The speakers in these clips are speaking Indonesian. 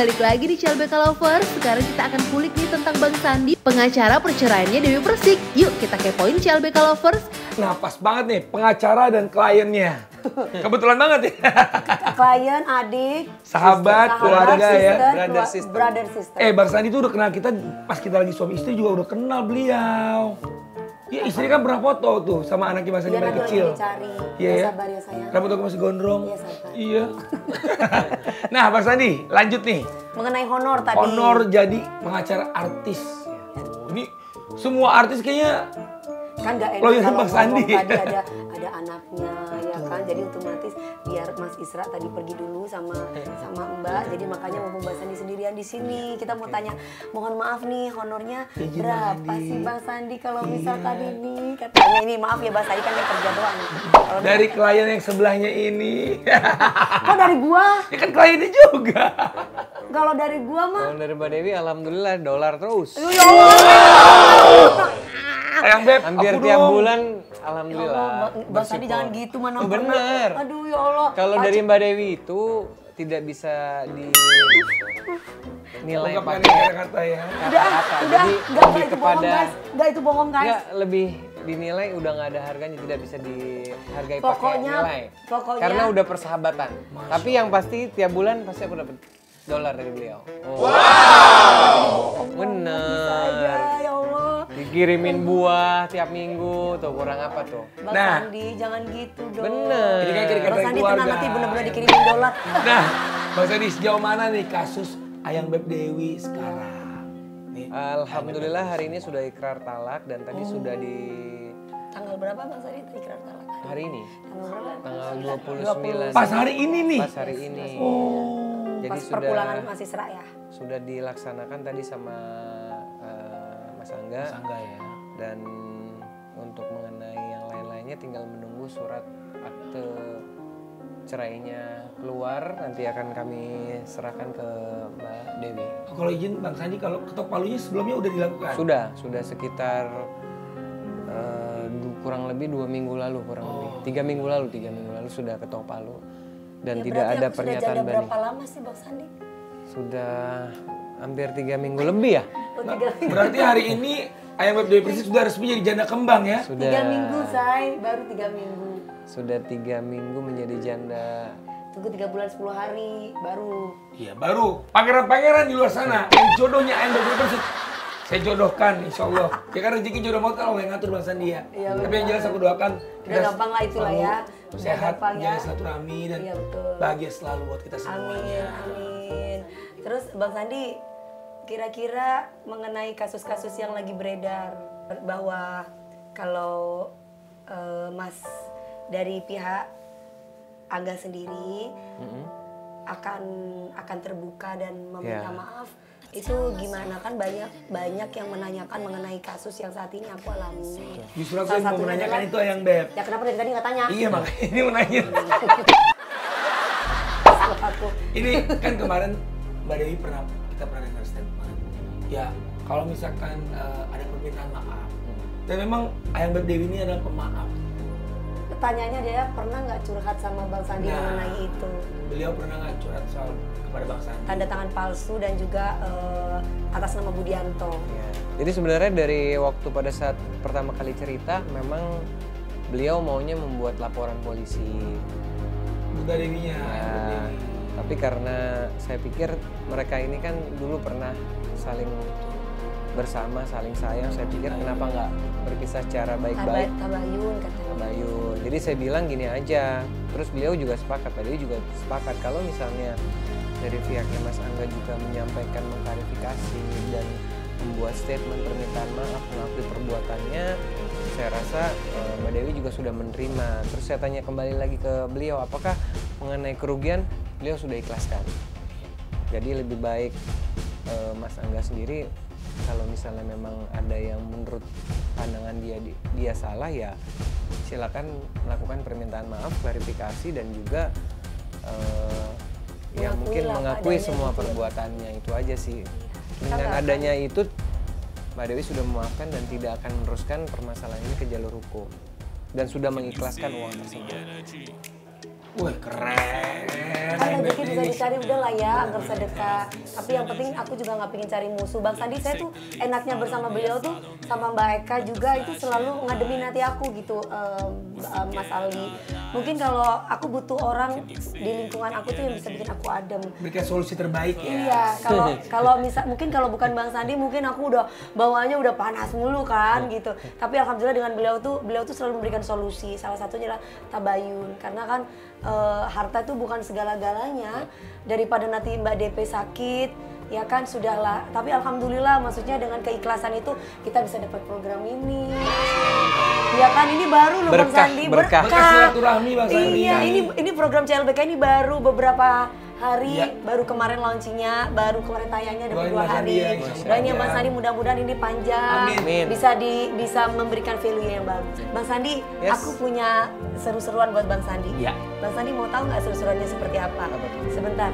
balik lagi di CLBK Lovers. Sekarang kita akan kulik nih tentang Bang Sandi, pengacara perceraiannya Dewi Persik. Yuk kita kepoin CLBK Lovers. Nah pas banget nih pengacara dan kliennya. Kebetulan banget ya. klien, adik, Sahabat, keluarga ya. Brother, keluar- sister. brother sister. Eh Bang Sandi tuh udah kenal kita pas kita lagi suami istri juga udah kenal beliau. Ya istri kan pernah foto tuh sama anaknya dari nanti kecil. Iya Ya, ya. sabar ya sayang. Rambut aku masih gondrong. Iya, sabar. Iya. nah Bang Sandi lanjut nih. Mengenai honor tadi. Honor jadi pengacara artis. Ini semua artis kayaknya kan gak enak Lawyer kalau Bang Sandi. ngomong tadi ada ada anaknya ya kan? Jadi otomatis biar Mas Isra tadi pergi dulu sama sama Mbak. Jadi makanya mau Mbak Sandi sendirian di sini kita mau tanya mohon maaf nih honornya berapa sih Bang Sandi kalau Iya. misalkan ini? Katanya ini maaf ya Bang Sandi kan yang kerja doang. Kalau dari klien yang sebelahnya ini. kok dari gua? Ya kan kliennya juga. kalau dari gua mah Kalau dari Mbak Dewi, alhamdulillah dolar terus. ya Allah Beb, Hampir aku tiap dong. bulan, Ya Allah, alhamdulillah. Bang- Bang Sandi jangan gitu mana Oh, bener. aduh ya Allah Kalau dari Mbak Dewi itu tidak bisa dinilai Ungkapkan pakai kata-kata ya. udah kata-kata. udah Jadi nggak lebih itu bohong kepada guys nggak itu bohong guys Enggak, lebih dinilai udah nggak ada harganya, tidak bisa dihargai pakai Pokoknya- nilai. pokoknya- Karena udah persahabatan. Tapi yang pasti tiap bulan pasti aku dapat dolar dari beliau. Oh. Bener. Dikirimin buah tiap minggu tuh kurang apa tuh? Bang Nah. Sandi jangan gitu dong Bener. Ini kan kira-kira Bang Sandi tenang nanti bener-bener dikirimin dolar Nah, Bang Sandi sejauh mana nih kasus Ayang Beb Dewi sekarang? Nih, Alhamdulillah hari ini sudah ikrar talak dan tadi sudah di tanggal berapa Bang Sandi ikrar talak hari ini tanggal berapa tanggal 29 pas hari ini nih. pas hari ini. Oh. Jadi pas sudah perpulangan masih serak ya sudah dilaksanakan tadi sama Mas Angga Sangga ya. dan untuk mengenai yang lain-lainnya tinggal menunggu surat akte cerainya keluar nanti akan kami serahkan ke Mbak Dewi. Kalau izin Bang Sandi kalau ketok palunya sebelumnya udah dilakukan. Sudah, sudah sekitar eh, du- kurang lebih dua minggu lalu, kurang lebih tiga minggu lalu, tiga minggu lalu sudah ketok palu dan Ya, tidak ada pernyataan sudah berapa lama sih Bang Sandi Sudah hampir tiga minggu lebih ya? Tiga, Berarti hari ini Ayang Beb Dewi Persik sudah resmi jadi janda kembang ya? Sudah tiga minggu say baru tiga minggu sudah tiga minggu menjadi janda. tunggu tiga bulan 10 hari baru Iya baru. Pangeran-pangeran di luar sana yang jodohnya Ayang Beb Dewi Persik saya jodohkan insya Allah. Ya kan rezeki jodoh maut kan Allah yang ngatur Bang Sandi ya. Iya, Tapi yang jelas aku doakan Udah gampang lah itulah ya. Sehat, gampang ya. menjaga silaturahmi dan Iya, betul. bahagia selalu buat kita Amin, semuanya. amin. Terus Bang Sandi, kira-kira mengenai kasus-kasus yang lagi beredar bahwa kalau eh, Mas dari pihak Angga sendiri akan akan terbuka dan meminta Ya. maaf itu gimana kan banyak banyak yang menanyakan mengenai kasus yang saat ini aku alami. Justru aku yang mau menanyakan adalah- itu Ayang Beb. Ya kenapa dari tadi nggak tanya? Iya makanya ini mau nanya. Salah aku. Ini kan kemarin Mbak Dewi pernah Ya kalau misalkan eh, ada permintaan maaf dan memang Ayang Beb Dewi ini adalah pemaaf. Pertanyaannya dia pernah nggak curhat sama Bang Sandi Nah. mengenai itu? Beliau pernah nggak curhat soal kepada Bang Sandi? Tanda tangan palsu dan juga eh, atas nama Budianto. Ya. Jadi sebenarnya dari waktu pada saat pertama kali cerita, memang beliau maunya membuat laporan polisi. Bunda Dewinya. Ya. Tapi karena saya pikir mereka ini kan dulu pernah saling bersama, saling sayang. Saya pikir kenapa nggak berpisah secara baik-baik. Tabayun, katanya. Tabayun. Jadi saya bilang gini aja. Terus beliau juga sepakat, Pak Dewi juga sepakat kalau misalnya dari pihaknya Mas Angga juga menyampaikan mengklarifikasi dan membuat statement permintaan maaf mengakui perbuatannya, saya rasa eh, Mbak Dewi juga sudah menerima. Terus saya tanya kembali lagi ke beliau, apakah mengenai kerugian beliau sudah ikhlaskan? Jadi lebih baik eh, Mas Angga sendiri kalau misalnya memang ada yang menurut pandangan dia dia salah ya silakan melakukan permintaan maaf, klarifikasi dan juga ya Mengakui mungkin mengakui semua gitu ya. perbuatannya itu aja sih. Kita Dengan adanya itu Mbak Dewi sudah memaafkan dan tidak akan meneruskan permasalahan ini ke jalur hukum dan sudah mengikhlaskan uang tersebut. Wih keren. Bisa cari udah lah ya, nggak usah dekat. Tapi yang penting aku juga nggak pengen cari musuh. Bang Sandi saya tuh enaknya bersama beliau tuh sama Mbak Eka juga itu selalu ngademin hati aku gitu, em, em, Mas Ali. Mungkin kalau aku butuh orang di lingkungan aku tuh yang bisa bikin aku adem. Berikan solusi terbaik ya. Iya, kalau kalau misal mungkin kalau bukan Bang Sandi mungkin aku udah bawaannya udah panas mulu kan gitu. Tapi alhamdulillah dengan beliau tuh beliau tuh selalu memberikan solusi. Salah satunya adalah tabayun karena kan eh, harta itu bukan segala-galanya. Daripada nanti Mbak DP sakit ya kan sudahlah. Tapi alhamdulillah maksudnya dengan keikhlasan itu kita bisa dapat program ini. Ya kan ini baru loh Bang Berkah, Sandi, berkah. Berkah silaturahmi, Bang Sandi. Iya, ini ini program CLBK ini baru beberapa hari, Iya. baru kemarin launchingnya, baru kemarin tayangnya ada dua hari. ya, ya panjang. Bang Sandi mudah-mudahan ini panjang, Amin. bisa di bisa memberikan value yang bagus. Bang Sandi, Yes. aku punya seru-seruan buat Bang Sandi. Iya. Bang Sandi mau tahu nggak seru-seruannya seperti apa? Sebentar.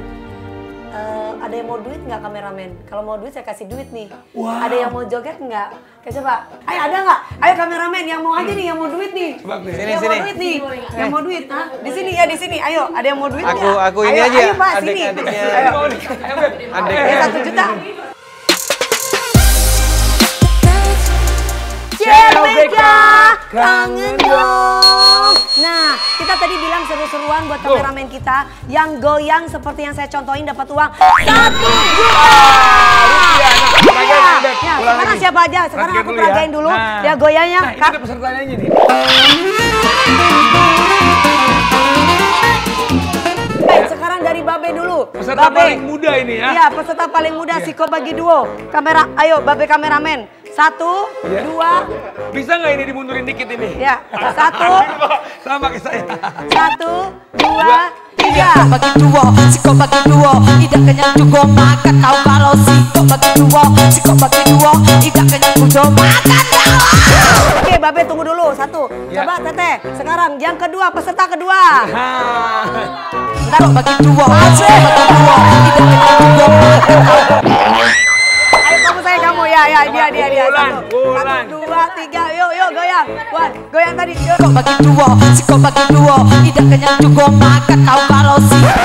Eh, ada yang mau duit nggak kameramen? Kalau mau duit saya kasih duit nih. Wow. Ada yang mau joget nggak? Oke coba. Ayo ada nggak? Ayo kameramen yang mau aja nih, yang mau duit nih. Coba ya. Sini, yang sini. mau duit nih, yang mau duit, Hah? Di sini ya, di sini. Ayo, ada yang mau duit Aku- nggak? aku ini ayo, aja, Ayo, Pak, sini. adik-adiknya. Ayo. Nih. Adek. Ya, satu juta. CLBK, kangen dong. Kita tadi bilang seru-seruan buat kameramen kita yang goyang seperti yang saya contohin dapat uang satu juta. Nah, Iya. Ya, sekarang lagi. siapa aja? Sekarang aku dulu ya. peragain dulu. Nah. Ya goyangnya. Nah, ini pesertanya nih. Baik, sekarang dari Babe dulu. Peserta Babe. paling muda ini ya. Iya, peserta paling muda Iya. Siko bagi duo. Kamera, ayo Babe kameramen. Satu, Iya. dua, Bisa nggak ini dimundurin dikit ini? ya. Satu, Sama kayak saya. satu, dua, tiga. bagi dua, siko bagi dua, tidak kenyang juga makan tahu kalau siko bagi dua, siko bagi dua, tidak kenyang juga makan tahu. Oke, Babe tunggu dulu. Satu. Ya. Coba Teteh. Sekarang yang kedua, peserta kedua. Nah, Siko bagi dua, siko bagi dua, tidak kenyang juga tadi. Yuk. Siko bagi dua, siko bagi dua, tidak kenyang juga makan tahu kalau siko.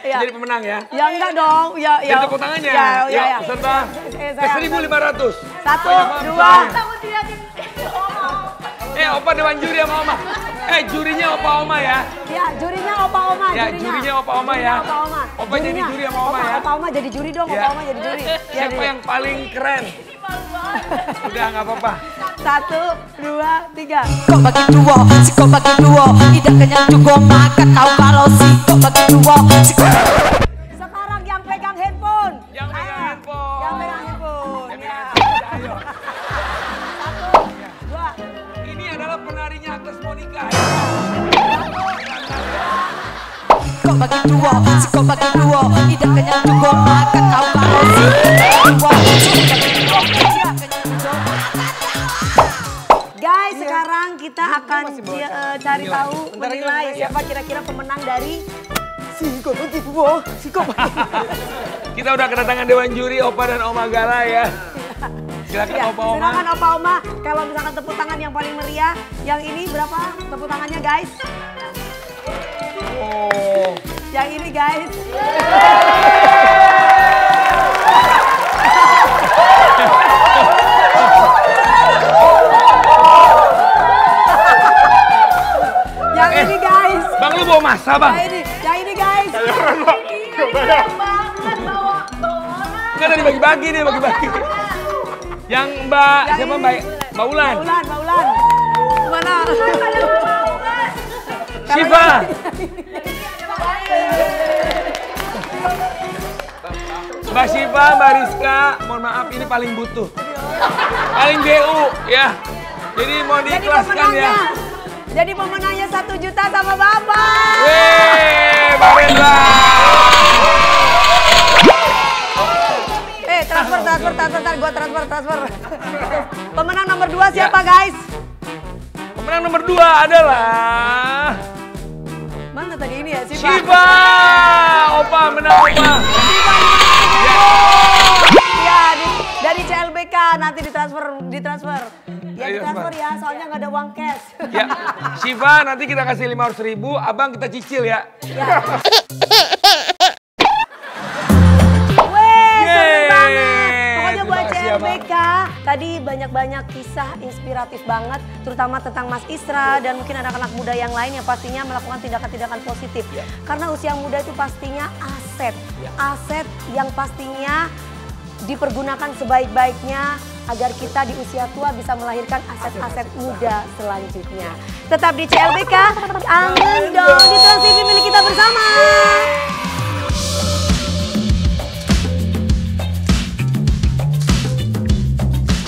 Iya. jadi pemenang ya. Ya enggak dong. Ya ya. Jadi tepuk tangannya. Ya ya ya. peserta Eh, ke saya- 1500. Satu, Banyak banget dua. Eh, Opa Dewan Juri sama Oma. Eh, jurinya Opa Oma ya. Ya, jurinya Opa Oma, Ya, jurinya Opa Oma ya. Opa Oma. Opa jadi juri sama Oma ya. Opa Oma jadi juri dong, Ya. Opa Oma jadi juri. Ya, Siapa yang paling keren? Udah nggak apa-apa. Satu, dua, tiga. Siko bagi dua, siko bagi dua, tidak kenyang juga makan tahu kalau siko bagi dua, siko. Sekarang yang pegang handphone. Yang pegang Ayo. handphone. Yang pegang handphone. Yang Ya. pegang handphone. Ayo. Satu, dua, Ini adalah penarinya Agnes Monica. Siko bagi dua, siko bagi dua, tidak kenyang juga makan tahu kalau siko masih bawa ci- eh, cari Nilai. tahu Bentar menilai siapa kira-kira pemenang dari Siko bagi dua, Siko bagi Kita udah kedatangan Dewan Juri Opa dan Oma Gala ya. Silakan Ya, Opa Oma. silakan Opa Oma. Kalau misalkan tepuk tangan yang paling meriah, yang ini berapa tepuk tangannya guys? Oh. Yang ini guys. Guys. Bang lu bawa masa bang? Yang ini, yang ini guys. Enggak tadi bagi-bagi nih bagi-bagi. Yang Mbak Yang siapa. Mbak? Mbak Ulan. Maulan, Maulan. Mana? Siva. Mbak Siva, Mbak Rizka, mohon maaf ini paling butuh. Paling BU ya. Jadi mau diikhlaskan ya. Jadi pemenangnya satu juta sama Bapak. Rendra. Eh, transfer, transfer, transfer, transfer, gua transfer, transfer. Pemenang nomor dua siapa, guys? Pemenang nomor dua adalah Mana tadi ini ya, Siva? Siva. Opa, menang Opa. Ya, di, dari CLBK nanti ditransfer, ditransfer. Ya di transfer ya, soalnya nggak ada uang cash. Ya, Shiva nanti kita kasih lima ratus ribu, abang kita cicil ya. ya. Pokoknya buat tadi banyak-banyak kisah inspiratif banget, terutama tentang Mas Isra dan mungkin anak-anak muda yang lain yang pastinya melakukan tindakan-tindakan positif. Ya. Karena usia muda itu pastinya aset, ya. aset yang pastinya dipergunakan sebaik-baiknya agar kita di usia tua bisa melahirkan aset-aset muda selanjutnya. Tetap di CLBK, angin dong di TV milik kita bersama.